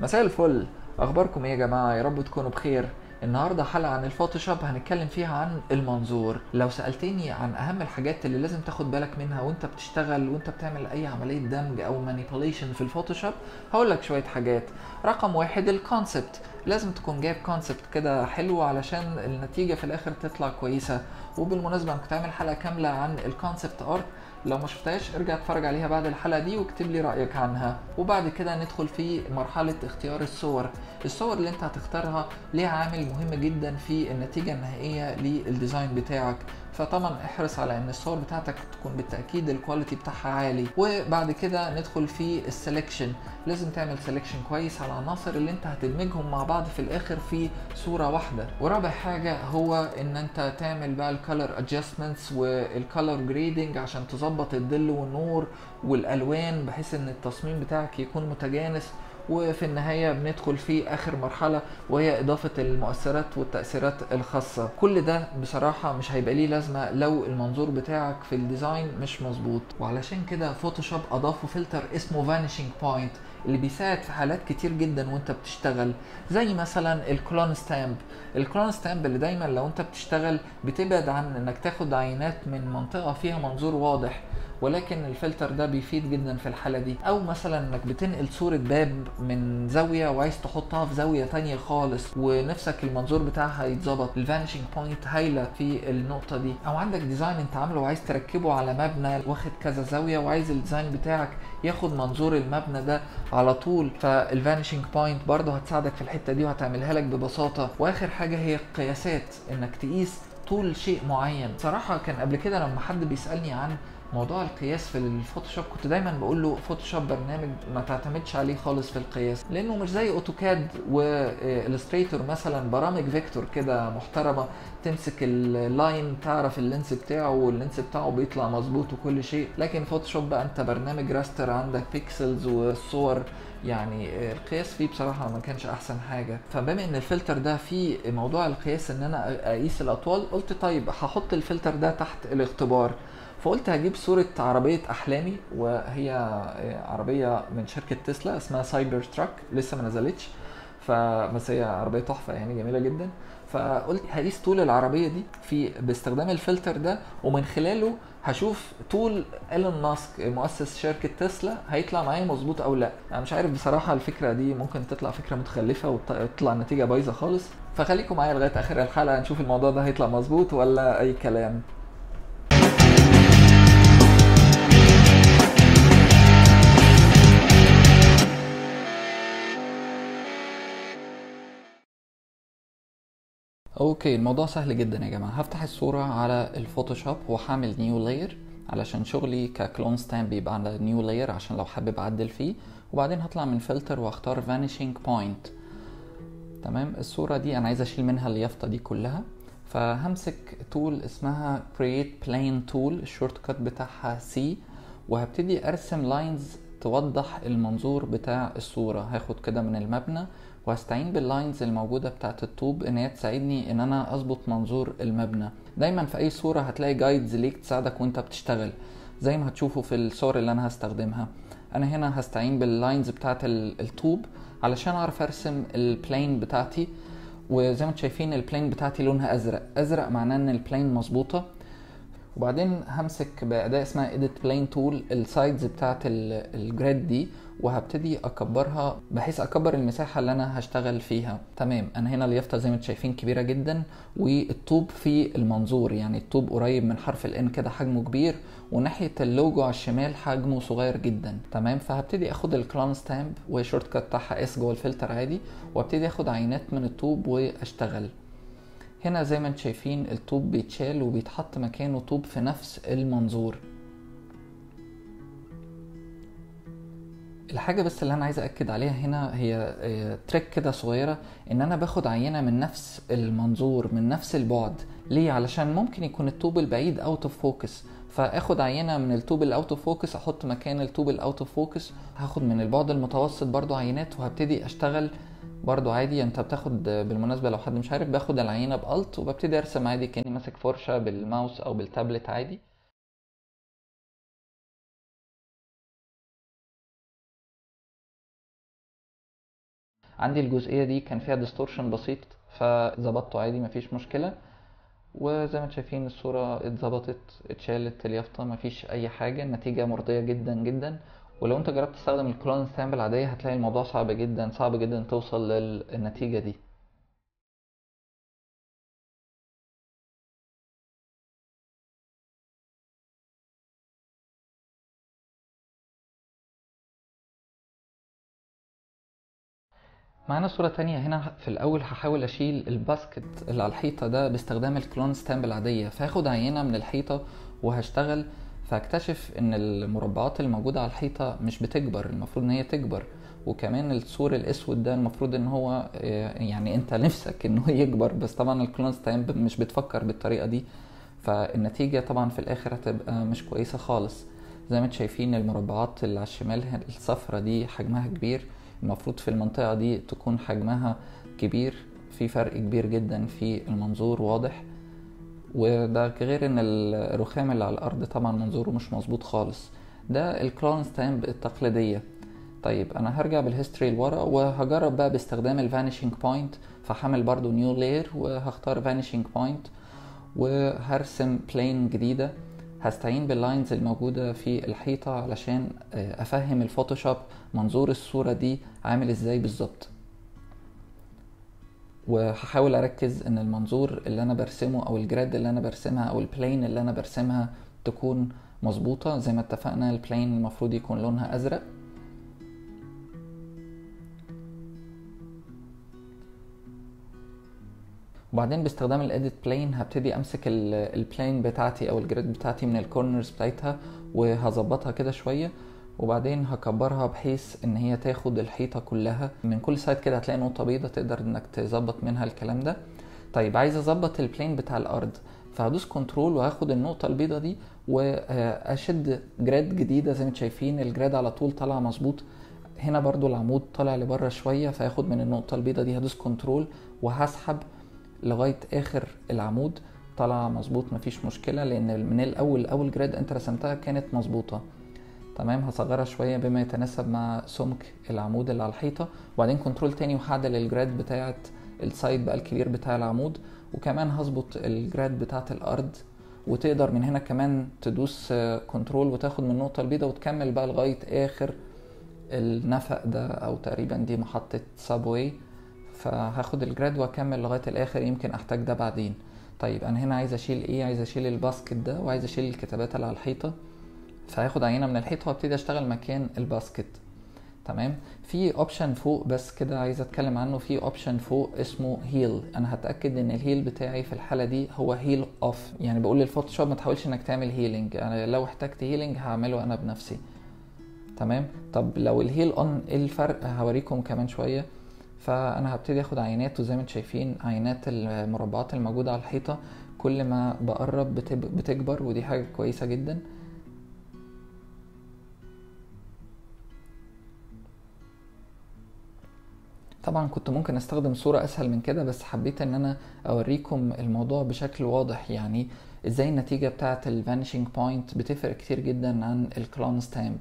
مساء الفل. أخباركم إيه يا جماعة؟ يا رب تكونوا بخير. النهارده حلقة عن الفوتوشوب هنتكلم فيها عن المنظور. لو سألتني عن أهم الحاجات اللي لازم تاخد بالك منها وأنت بتشتغل وأنت بتعمل أي عملية دمج أو manipulation في الفوتوشوب هقول لك شوية حاجات. رقم واحد ال concept لازم تكون جايب concept كده حلو علشان النتيجة في الآخر تطلع كويسة. وبالمناسبة أنا كنت عامل حلقة كاملة عن ال concept art لو ما شفتهاش ارجع اتفرج عليها بعد الحلقة دي واكتب لي رأيك عنها. وبعد كده ندخل في مرحلة اختيار الصور. الصور اللي انت هتختارها ليها عامل مهم جدا في النتيجة النهائية لل design بتاعك. فطبعا احرص على إن الصور بتاعتك تكون بالتأكيد ال quality بتاعها عالي. وبعد كده ندخل في ال selection لازم تعمل selection كويس على العناصر اللي انت هتدمجهم مع بعض في الآخر في صورة واحدة. ورابع حاجة هو إن انت تعمل بقى ال color adjustments وال color grading عشان تظبط الظل والنور والألوان بحيث إن التصميم بتاعك يكون متجانس. وفي النهاية بندخل في آخر مرحلة وهي إضافة المؤثرات والتأثيرات الخاصة. كل ده بصراحة مش هيبقى ليه لازمة لو المنظور بتاعك في ال design مش مظبوط. وعلشان كده فوتوشوب أضافوا فلتر اسمه vanishing point اللي بيساعد في حالات كتير جدا وأنت بتشتغل. زي مثلا ال clone stamp. ال clone stamp اللي دايما لو أنت بتشتغل بتبعد عن إنك تاخد عينات من منطقة فيها منظور واضح. ولكن الفلتر ده بيفيد جدا في الحالة دي. أو مثلا إنك بتنقل صورة باب من زاوية وعايز تحطها في زاوية تانية خالص ونفسك المنظور بتاعها يتظبط ال vanishing point هايلة في النقطة دي. أو عندك design أنت عامله وعايز تركبه على مبنى واخد كذا زاوية وعايز ال design بتاعك ياخد منظور المبنى ده على طول. فال vanishing point برضه هتساعدك في الحتة دي وهتعملها لك ببساطة. وآخر حاجة هي القياسات إنك تقيس طول شيء معين. صراحة كان قبل كده لما حد بيسألني عن موضوع القياس في الفوتوشوب كنت دايما بقول له فوتوشوب برنامج ما تعتمدش عليه خالص في القياس لأنه مش زي AutoCAD و Illustrator مثلا برامج vector كده محترمة تمسك ال line تعرف ال length بتاعه وال length بتاعه بيطلع مظبوط وكل شيء لكن فوتوشوب بقى أنت برنامج raster عندك pixels والصور يعني القياس فيه بصراحة ما كانش أحسن حاجة. فبما إن الفلتر ده فيه موضوع القياس إن أنا أقيس الأطوال قلت طيب هحط الفلتر ده تحت الاختبار. فقلت هجيب صورة عربية أحلامي وهي عربية من شركة تسلا اسمها سايبر تراك لسه ما نزلتش. فبس هي عربية تحفة يعني جميلة جدا. فقلت هقيس طول العربية دي في باستخدام الفلتر ده ومن خلاله هشوف طول إيلون ماسك مؤسس شركة تسلا هيطلع معايا مظبوط أو لأ. أنا مش عارف بصراحة الفكرة دي ممكن تطلع فكرة متخلفة وتطلع النتيجة بايظة خالص. فخليكم معايا لغاية آخر الحلقة نشوف الموضوع ده هيطلع مظبوط ولا أي كلام. أوكي الموضوع سهل جدا يا جماعة. هفتح الصورة على الفوتوشوب وهعمل new layer علشان شغلي ك clone stamp بيبقى على new layer عشان لو حابب أعدل فيه. وبعدين هطلع من فلتر وأختار vanishing point تمام؟ الصورة دي أنا عايز أشيل منها اليافطة دي كلها. فهمسك tool اسمها create plane tool ال shortcut بتاعها C وهبتدي أرسم lines توضح المنظور بتاع الصورة. هاخد كده من المبنى وهستعين بال lines الموجودة بتاعت الطوب إن هي تساعدني إن أنا أظبط منظور المبنى. دايما في أي صورة هتلاقي guides ليك تساعدك وأنت بتشتغل زي ما هتشوفوا في الصور اللي أنا هستخدمها. أنا هنا هستعين بال lines بتاعت الطوب علشان أعرف أرسم ال plane بتاعتي وزي ما أنتم شايفين ال plane بتاعتي لونها أزرق. أزرق معناه إن ال plane مظبوطة. وبعدين همسك بأداة اسمها edit plane tool ال sides بتاعت ال grid دي وهبتدي أكبرها بحيث أكبر المساحة اللي أنا هشتغل فيها. تمام أنا هنا اليافطة زي ما أنتم شايفين كبيرة جدا والطوب في المنظور يعني الطوب قريب من حرف ال N كده حجمه كبير وناحية اللوجو على الشمال حجمه صغير جدا. تمام فهبتدي أخد ال clone stamp و shortcut بتاعها S جوه الفلتر عادي وابتدي أخد عينات من الطوب وأشتغل. هنا زي ما أنتم شايفين الطوب بيتشال وبيتحط مكانه طوب في نفس المنظور. الحاجة بس اللي أنا عايز أكد عليها هنا هي trick كده صغيرة إن أنا باخد عينة من نفس المنظور من نفس البعد. ليه؟ علشان ممكن يكون الطوب البعيد out of focus فآخد عينة من الطوب ال out of focus أحط مكان الطوب ال out of focus هاخد من البعد المتوسط برضو عينات وهبتدي أشتغل برضو عادي انت بتاخد بالمناسبة لو حد مش عارف باخد العينة ب Alt وببتدي أرسم عادي كأني ماسك فرشة بالماوس أو بالتابلت عادي. عندي الجزئية دي كان فيها distortion بسيط فظبطته عادي مفيش مشكلة. وزي ما شايفين الصورة اتظبطت اتشالت اليافطة مفيش أي حاجة النتيجة مرضية جدا جدا. ولو انت جربت تستخدم ال clone stamp العادية هتلاقي الموضوع صعب جدا صعب جدا توصل للنتيجة دي. معانا صورة تانية. هنا في الأول هحاول أشيل ال basket اللي على الحيطة ده باستخدام ال clone stamp العادية فهاخد عينة من الحيطة وهشتغل فاكتشف إن المربعات اللي موجودة على الحيطة مش بتكبر المفروض إن هي تكبر. وكمان السور الأسود ده المفروض إن هو يعني أنت نفسك انه يكبر بس طبعا ال clone stamp مش بتفكر بالطريقة دي. فالنتيجة طبعا في الآخر هتبقى مش كويسة خالص. زي ما أنتم شايفين المربعات اللي على الشمال الصفرة دي حجمها كبير. المفروض في المنطقة دي تكون حجمها كبير. في فرق كبير جدا في المنظور واضح. وده غير إن الرخام اللي على الأرض طبعا منظوره مش مظبوط خالص. ده ال clone stamp التقليدية. طيب أنا هرجع بال history لورا وهجرب بقى باستخدام ال vanishing point فهعمل برضو new layer وهختار vanishing point وهرسم plane جديدة. هستعين بال lines الموجودة في الحيطة علشان أفهم الفوتوشوب منظور الصورة دي عامل إزاي بالظبط. وهحاول أركز إن المنظور اللي أنا برسمه أو ال grid اللي أنا برسمها أو ال plane اللي أنا برسمها تكون مظبوطة. زي ما اتفقنا ال plane المفروض يكون لونها أزرق. وبعدين باستخدام ال edit plane هبتدي أمسك ال plane بتاعتي أو ال grid بتاعتي من ال corners بتاعتها وهظبطها كده شوية. وبعدين هكبرها بحيث إن هي تاخد الحيطة كلها. من كل side كده هتلاقي نقطة بيضة تقدر إنك تظبط منها الكلام ده. طيب عايز أظبط ال plane بتاع الأرض فهدوس Control وهاخد النقطة البيضة دي واشد grid جديدة زي ما شايفين. ال grid على طول طالع مظبوط. هنا برضو العمود طالع لبره شوية فياخد من النقطة البيضة دي هدوس Control وهسحب لغاية آخر العمود. طلع مظبوط مفيش مشكلة لأن من الأول أول grid انت رسمتها كانت مظبوطة. تمام؟ هصغرها شوية بما يتناسب مع سمك العمود اللي على الحيطة. وبعدين Control تاني وهعدل ال grid بتاعه ال side بقى الكبير بتاع العمود. وكمان هظبط ال grid بتاعه الأرض. وتقدر من هنا كمان تدوس Control وتاخد من النقطة البيضاء وتكمل بقى لغاية آخر النفق ده أو تقريبا دي محطة subway فهاخد ال grid وأكمل لغاية الآخر يمكن أحتاج ده بعدين. طيب أنا هنا عايز أشيل إيه؟ عايز أشيل ال basket ده وعايز أشيل الكتابات اللي على الحيطة. فهاخد عينة من الحيطه وابتدي أشتغل مكان ال basket. تمام؟ في option فوق بس كده عايز أتكلم عنه. في option فوق اسمه heal أنا هتأكد إن ال heal بتاعي في الحالة دي هو heal off يعني بقول للفوتوشوب ما تحاولش إنك تعمل healing أنا لو احتجت healing هعمله أنا بنفسي. تمام؟ طب لو ال heal on إيه الفرق؟ هوريكم كمان شوية. فأنا هبتدي أخد عينات وزي ما أنتم شايفين عينات المربعات الموجودة على الحيطة. كل ما بقرب بتكبر ودي حاجة كويسة جدا. طبعا كنت ممكن أستخدم صورة أسهل من كده بس حبيت إن أنا أوريكم الموضوع بشكل واضح. يعني إزاي النتيجة بتاعة ال vanishing point بتفرق كتير جدا عن ال clone stamp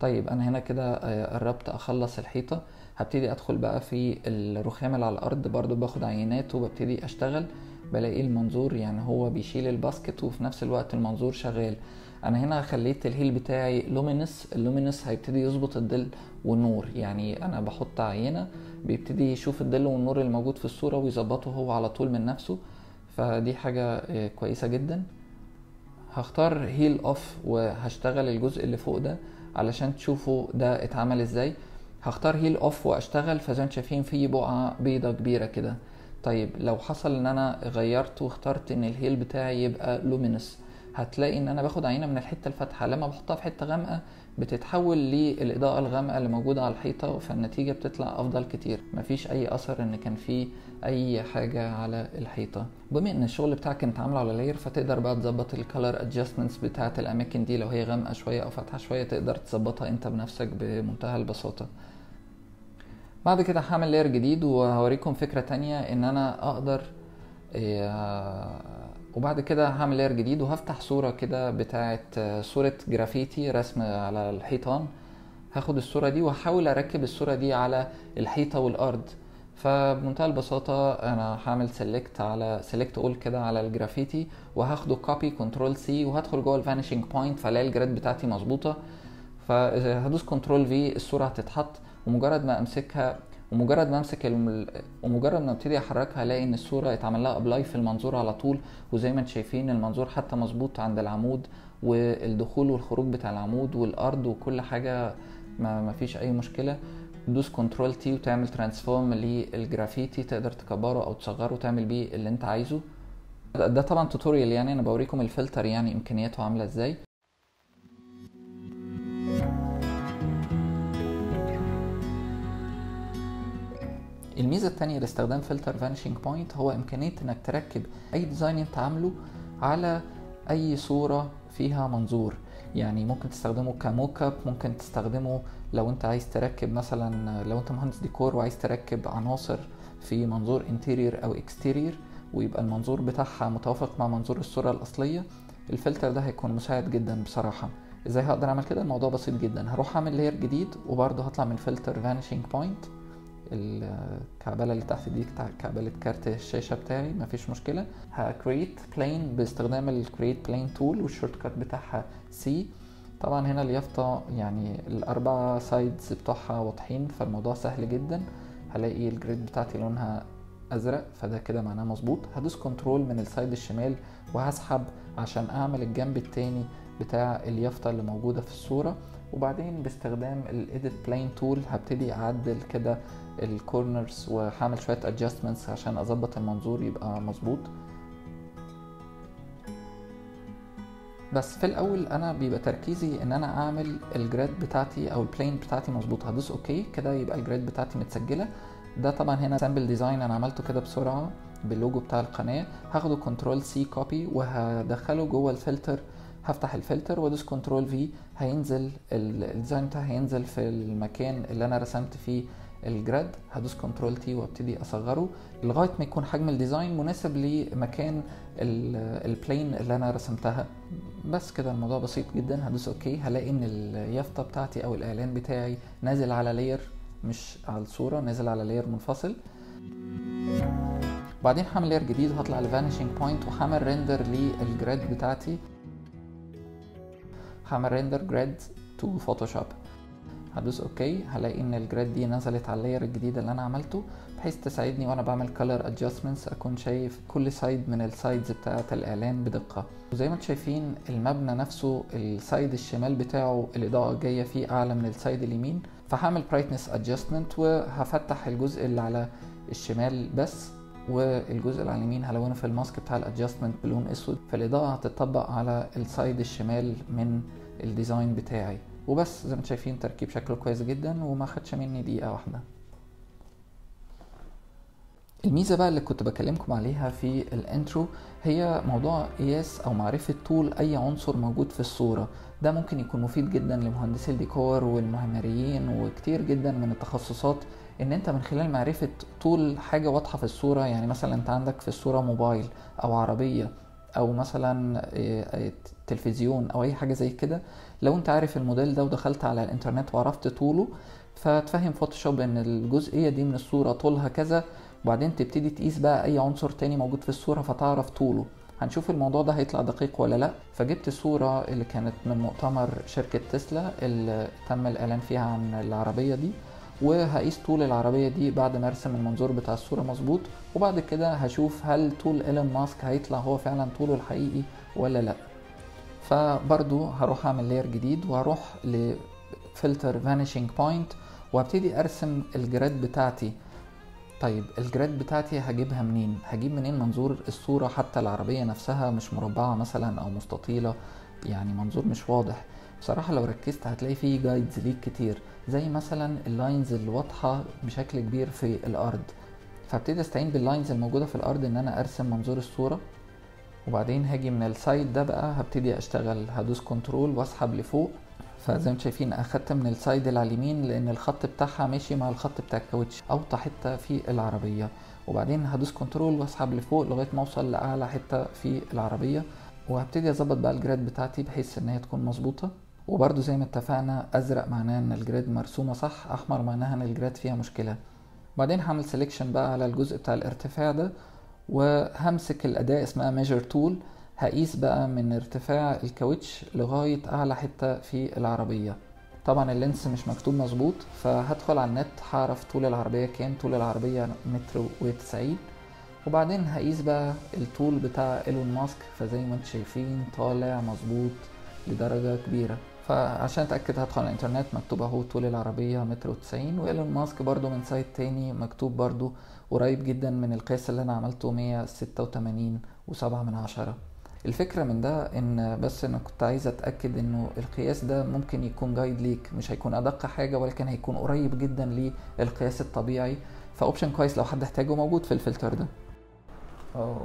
طيب أنا هنا كده قربت أخلص الحيطة. هبتدي أدخل بقى في الرخام اللي على الأرض برضو باخد عينات وببتدي أشتغل. بلاقي المنظور يعني هو بيشيل ال basket وفي نفس الوقت المنظور شغال. أنا هنا خليت ال heal بتاعي luminance ال luminance هيبتدي يظبط الظل والنور. يعني أنا بحط عينة بيبتدي يشوف الظل والنور الموجود في الصورة ويظبطه هو على طول من نفسه. فدي حاجة كويسة جدا. هختار heal off وهشتغل الجزء اللي فوق ده علشان تشوفوا ده اتعمل إزاي. هختار heal off وأشتغل فزي ما شايفين في بقعة بيضة كبيرة كده. طيب لو حصل إن أنا غيرت واخترت إن ال heal بتاعي يبقى luminance هتلاقي إن أنا باخد عينة من الحتة الفاتحة. لما بحطها في حتة غامقة بتتحول للإضاءة الغامقة اللي موجودة على الحيطة فالنتيجة بتطلع أفضل كتير. مفيش أي أثر إن كان في أي حاجة على الحيطة. بما إن الشغل بتاعك انت عامله على layer فتقدر بقى تظبط ال color adjustments بتاعة الأماكن دي. لو هي غامقة شوية أو فاتحة شوية تقدر تظبطها أنت بنفسك بمنتهى البساطة. بعد كده هعمل layer جديد وهوريكم فكرة تانية إن أنا أقدر وبعد كده هعمل layer جديد وهفتح صورة كده بتاعه صورة جرافيتي رسم على الحيطان. هاخد الصورة دي واحاول أركب الصورة دي على الحيطة والأرض. فبمنتهى البساطة أنا هعمل select على select all كده على الجرافيتي وهاخده copy Control C وهدخل جوه ال vanishing point فالاقي ال grid بتاعتي مظبوطة. فهدوس Control V الصورة هتتحط. ومجرد ما أمسكها ومجرد ما امسك الم... ومجرد ما ابتدي احركها الاقي ان الصورة يتعمل لها apply في المنظور على طول وزي ما أنتم شايفين المنظور حتى مظبوط عند العمود والدخول والخروج بتاع العمود والأرض وكل حاجة ما, ما فيش أي مشكلة. تدوس Control T وتعمل transform للجرافيتي تقدر تكبره أو تصغره وتعمل بيه اللي انت عايزه. ده طبعا tutorial يعني أنا بوريكم الفلتر يعني إمكانياته عاملة إزاي. الميزة الثانية لاستخدام فلتر vanishing point هو إمكانية إنك تركب أي design أنت عامله على أي صورة فيها منظور. يعني ممكن تستخدمه ك mock-up ممكن تستخدمه لو أنت عايز تركب مثلا لو أنت مهندس ديكور وعايز تركب عناصر في منظور interior أو exterior ويبقى المنظور بتاعها متوافق مع منظور الصورة الأصلية الفلتر ده هيكون مساعد جدا بصراحة. إزاي هقدر أعمل كده؟ الموضوع بسيط جدا. هروح أعمل layer جديد وبرضه هطلع من فلتر vanishing point. الكعبلة اللي تحت دي كعبلة كارت الشاشة بتاعي مفيش مشكلة. ه create plane باستخدام ال create plane tool وال shortcut بتاعها C طبعا هنا اليافطة يعني الأربع sides بتوعها واضحين فالموضوع سهل جدا. هلاقي ال grid بتاعتي لونها أزرق فده كده معناه مظبوط. هدوس Control من ال side الشمال وهسحب عشان أعمل الجنب التاني بتاع اليافطة اللي موجودة في الصورة. وبعدين باستخدام ال edit plane tool هبتدي أعدل كده ال corners وهعمل شوية adjustments عشان أظبط المنظور يبقى مظبوط. بس في الأول أنا بيبقى تركيزي إن أنا أعمل ال grid بتاعتي أو ال plane بتاعتي مظبوط هدوس okay كده يبقى ال grid بتاعتي متسجلة. ده طبعا هنا sample design أنا عملته كده بسرعة باللوجو بتاع القناة. هاخده Control C copy وهدخله جوه الفلتر. هفتح الفلتر وادوس Control V هينزل ال design بتاعي هينزل في المكان اللي أنا رسمت فيه ال grid هدوس Control T وابتدي أصغره لغاية ما يكون حجم ال design مناسب لمكان ال plane اللي أنا رسمتها. بس كده الموضوع بسيط جدا هدوس okay. هلاقي إن اليافطة بتاعتي أو الإعلان بتاعي نازل على layer مش على الصورة نازل على layer منفصل. بعدين هعمل layer جديد هطلع ل vanishing point وهعمل render لل grid بتاعتي. هعمل render grid to Photoshop هدوس okay هلاقي إن ال grid دي نزلت على ال layer الجديد اللي أنا عملته بحيث تساعدني وأنا بعمل color adjustments أكون شايف كل side من ال sides بتاعة الإعلان بدقة. وزي ما أنتم شايفين المبنى نفسه ال side الشمال بتاعه الإضاءة جاية فيه أعلى من ال side اليمين. فهعمل brightness adjustment وهفتح الجزء اللي على الشمال بس والجزء اللي على اليمين هلونه في ال mask بتاع ال adjustment بلون أسود. فالإضاءة هتطبق على ال side الشمال من ال design بتاعي. وبس زي ما شايفين تركيب شكله كويس جدا وما خدش مني دقيقة واحدة. الميزة بقى اللي كنت بكلمكم عليها في ال intro هي موضوع قياس أو معرفة طول أي عنصر موجود في الصورة. ده ممكن يكون مفيد جدا لمهندسي الديكور والمعماريين وكتير جدا من التخصصات إن أنت من خلال معرفة طول حاجة واضحة في الصورة يعني مثلا أنت عندك في الصورة موبايل أو عربية أو مثلا تلفزيون أو أي حاجة زي كده لو أنت عارف الموديل ده ودخلت على الإنترنت وعرفت طوله فتفهم فوتوشوب إن الجزئية دي من الصورة طولها كذا وبعدين تبتدي تقيس بقى أي عنصر تاني موجود في الصورة فتعرف طوله. هنشوف الموضوع ده هيطلع دقيق ولا لأ. فجبت صورة اللي كانت من مؤتمر شركة تسلا اللي تم الإعلان فيها عن العربية دي. وهقيس طول العربية دي بعد ما أرسم المنظور بتاع الصورة مظبوط وبعد كده هشوف هل طول إيلون ماسك هيطلع هو فعلا طوله الحقيقي ولا لأ. فبرضو هروح أعمل layer جديد وهروح لفلتر vanishing point وهبتدي أرسم ال grid بتاعتي. طيب ال grid بتاعتي هجيبها منين؟ هجيب منين منظور الصورة حتى العربية نفسها مش مربعة مثلا أو مستطيلة؟ يعني منظور مش واضح. بصراحة لو ركزت هتلاقي فيه guides ليك كتير زي مثلا ال lines اللي واضحة بشكل كبير في الأرض. فابتدي أستعين بال lines الموجودة في الأرض إن أنا أرسم منظور الصورة. وبعدين هاجي من ال side ده بقى هبتدي أشتغل هدوس control وأسحب لفوق. فزي ما شايفين أخدت من ال side اللي على اليمين لأن الخط بتاعها ماشي مع الخط بتاع الكاوتش اوطى حتة في العربية. وبعدين هدوس control وأسحب لفوق لغاية ما أوصل لأعلى حتة في العربية. وهبتدي أظبط بقى ال grid بتاعتي بحيث إن هي تكون مظبوطة. وبرضو زي ما اتفقنا أزرق معناه إن ال grid مرسومة صح أحمر معناها إن ال grid فيها مشكلة. بعدين هعمل selection بقى على الجزء بتاع الارتفاع ده وهمسك الأداة اسمها measure tool هقيس بقى من ارتفاع الكاوتش لغاية أعلى حتة في العربية. طبعا ال length مش مكتوب مظبوط فهدخل على النت هعرف طول العربية كام طول العربية متر وتسعين. وبعدين هقيس بقى الطول بتاع إيلون ماسك فزي ما أنتم شايفين طالع مظبوط لدرجة كبيرة. فعشان أتأكد هدخل على الإنترنت مكتوب أهو طول العربية متر وتسعين وإيلون ماسك برضو من site تاني مكتوب برضو قريب جدا من القياس اللي أنا عملته مية ستة وتمانين وسبعة من عشرة. الفكرة من ده إن بس أنا كنت عايز أتأكد إنه القياس ده ممكن يكون جايد ليك مش هيكون أدق حاجة ولكن هيكون قريب جدا للقياس الطبيعي. فأوبشن كويس لو حد احتاجه موجود في الفلتر ده.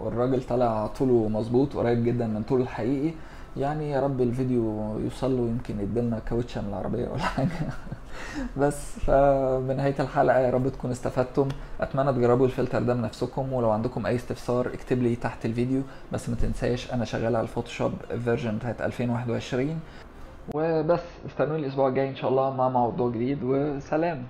الراجل طلع طوله مظبوط قريب جدا من طوله الحقيقي. يعني يا رب الفيديو يوصل له يمكن يديلنا كاوتشه من العربية ولا حاجة. بس فبنهاية الحلقة يا رب تكونوا استفدتم. أتمنى تجربوا الفلتر ده بنفسكم ولو عندكم أي استفسار اكتب لي تحت الفيديو. بس ما تنساش أنا شغال على الفوتوشوب version بتاعت 2021 وبس استنوني الأسبوع الجاي إن شاء الله مع موضوع جديد وسلام.